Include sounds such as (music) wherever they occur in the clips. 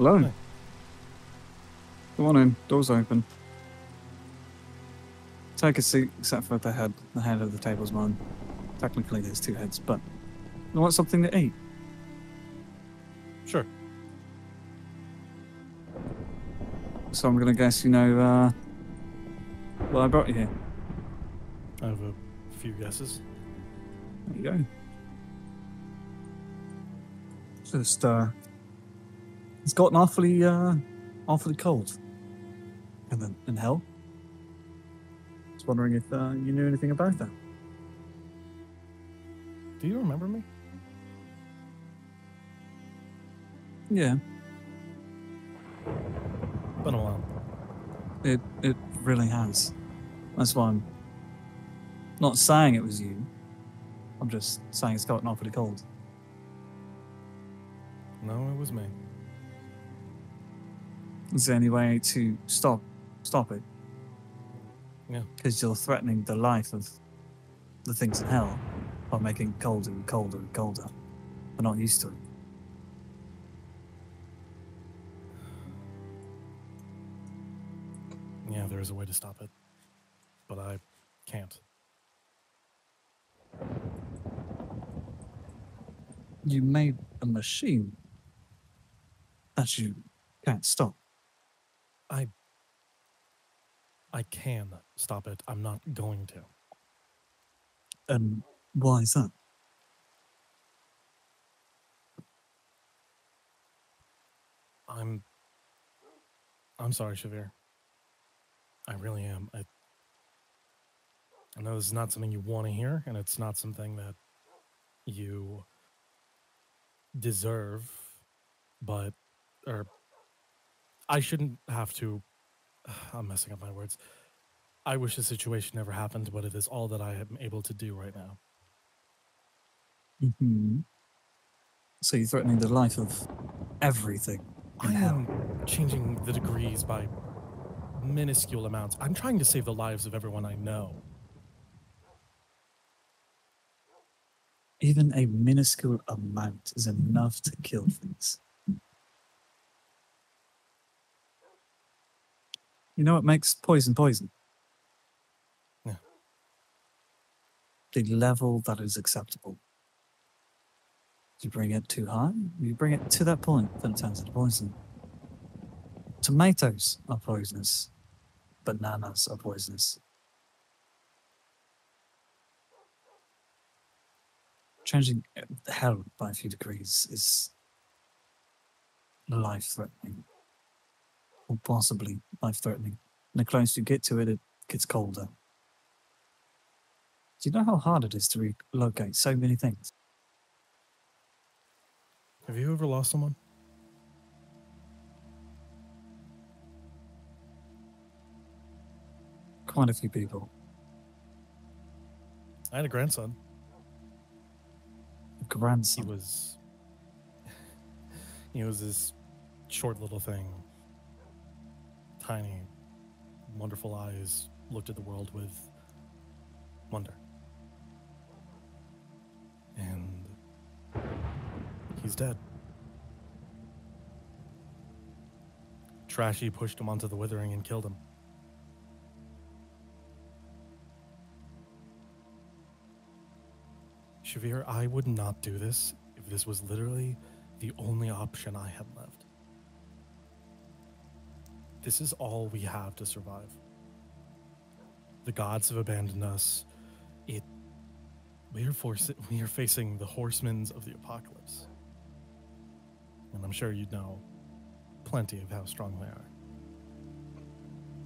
Hello. Hi. Come on in. Door's open. Take a seat, except for the head. The head of the table's mine. Technically, there's two heads, but you want something to eat? Sure. So I'm gonna guess you know uh, what I brought you here. I have a few guesses. There you go. Just uh, it's gotten awfully uh, awfully cold. And then in hell. I was wondering if uh, you knew anything about that. Do you remember me? Yeah, Been a while. it it really has. That's why I'm not saying it was you. I'm just saying it's gotten awfully cold. No, it was me. Is there any way to stop stop it? Yeah. Because you're threatening the life of the things in hell by making it colder and colder and colder. We're not used to it. Yeah, there is a way to stop it. But I can't. You made a machine that you can't stop. I I can stop it. I'm not going to. And why is that? I'm I'm sorry, Shavir. I really am. I I know this is not something you want to hear, and it's not something that you deserve, but or I shouldn't have to (sighs) I'm messing up my words. I wish the situation never happened, but it is all that I am able to do right now. hmm So you're threatening the life of everything I am changing the degrees by minuscule amounts. I'm trying to save the lives of everyone I know. Even a minuscule amount is enough to kill things. You know what makes poison poison? Yeah. The level that is acceptable. You bring it too high, you bring it to that point, then it turns into poison. Tomatoes are poisonous. Bananas are poisonous. Changing uh, hell by a few degrees is life threatening. Or possibly life threatening. And the closer you get to it, it gets colder. Do you know how hard it is to relocate so many things? Have you ever lost someone? Quite a few people. I had a grandson. A grandson. He was (laughs) he was this short little thing. Tiny, wonderful eyes, looked at the world with wonder. And he's dead. Trashy pushed him onto the withering and killed him. Shavir, I would not do this if this was literally the only option I had left. This is all we have to survive. The gods have abandoned us. It we are we are facing the horsemen of the apocalypse. And I'm sure you'd know plenty of how strong they are.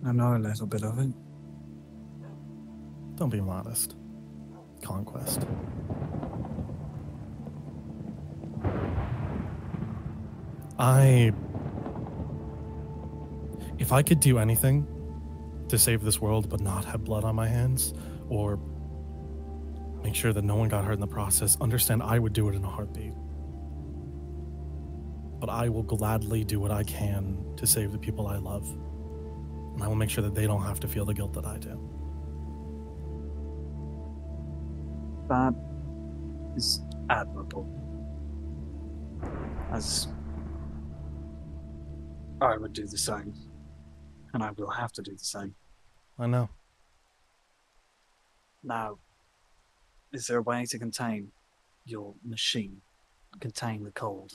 I know a little bit of it. Don't be modest. Conquest. I. If I could do anything to save this world but not have blood on my hands, or make sure that no one got hurt in the process, understand I would do it in a heartbeat. But I will gladly do what I can to save the people I love. And I will make sure that they don't have to feel the guilt that I do. That is admirable. As I would do the same. And I will have to do the same. I know. Now, is there a way to contain your machine, contain the cold,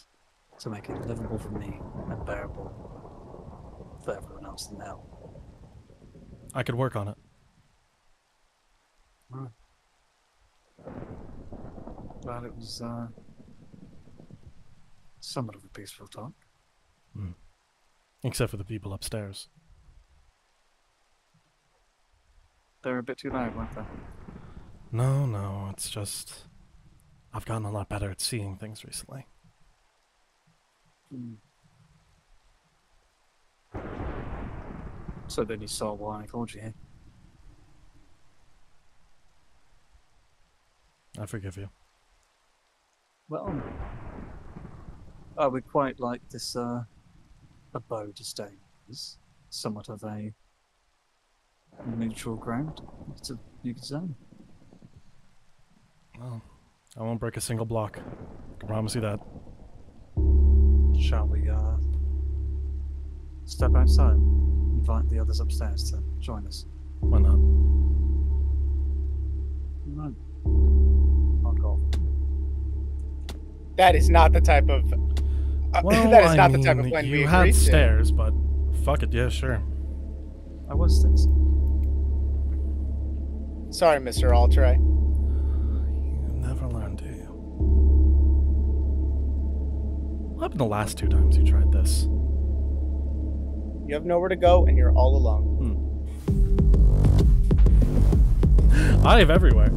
to make it livable for me and bearable for everyone else in hell? I could work on it. Right. Glad it was uh, somewhat of a peaceful talk. Except for the people upstairs. They're a bit too loud, weren't they? No, no, it's just. I've gotten a lot better at seeing things recently. Hmm. So then you saw why I called you here. I forgive you. Well, I would quite like this uh, abode to stay. It's somewhat of a neutral ground, to, you could say. Well, I won't break a single block. I can promise you that. Shall we uh, step outside? Invite the others upstairs to join us. Why not? Right. I'll go. That is not the type of. Uh, Well, (laughs) that is I not mean, the type of plan we you agreed had to. stairs, but fuck it, yeah, sure. I was this. Sorry, Mr. Altray. You never learn, do you? What happened the last two times you tried this? You have nowhere to go, and you're all alone. Hmm. I have everywhere.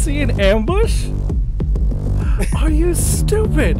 See an ambush? Are you stupid?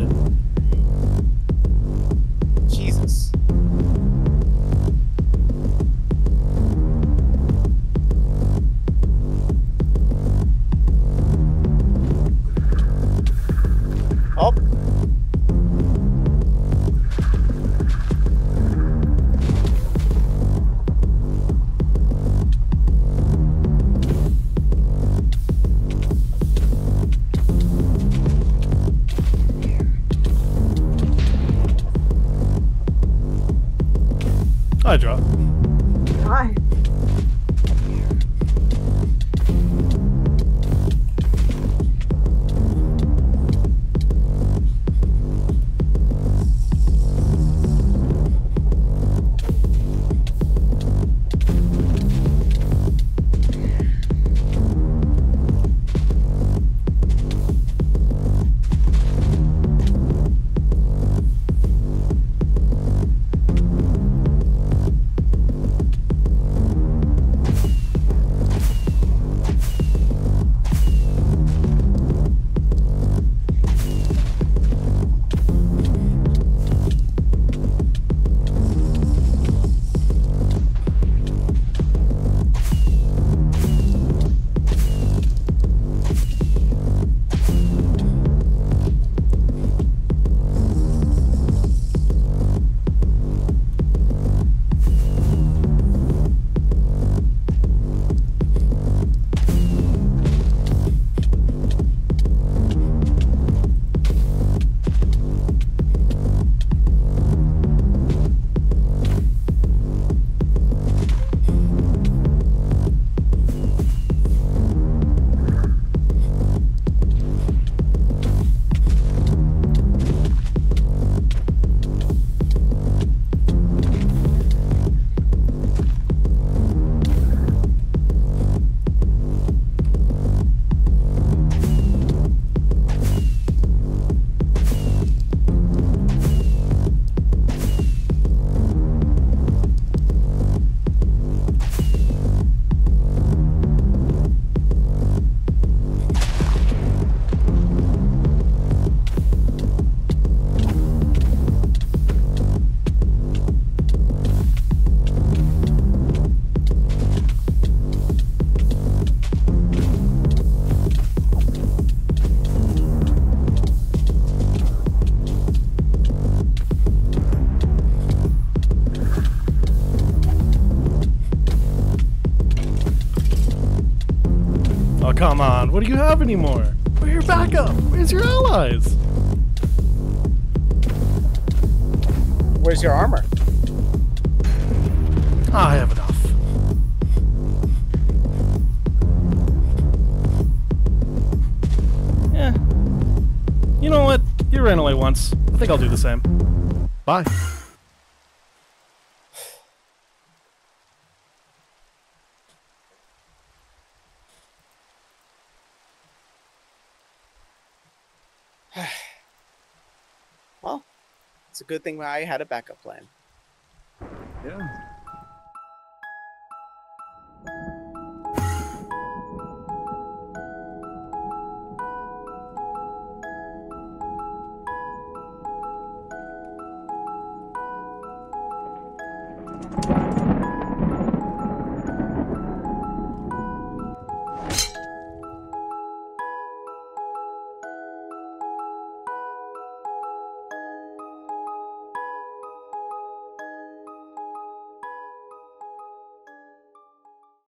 What do you have anymore? Where's your backup? Where's your allies? Where's your armor? Ah, I have enough. Yeah. You know what? You ran away once. I think I'll do the same. Bye. (sighs) Well, it's a good thing I had a backup plan. Yeah.